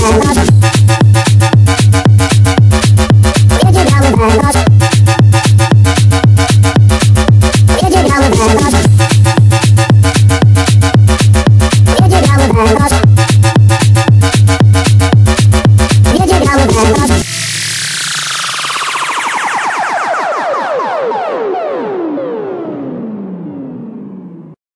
Oh,